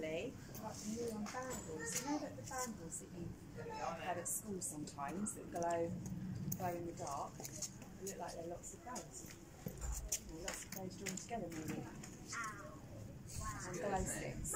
neon bangles. You know that the bangles that you had at school sometimes that glow, glow in the dark. They look like they're lots of those. You lots of those joined together maybe. And glow sticks.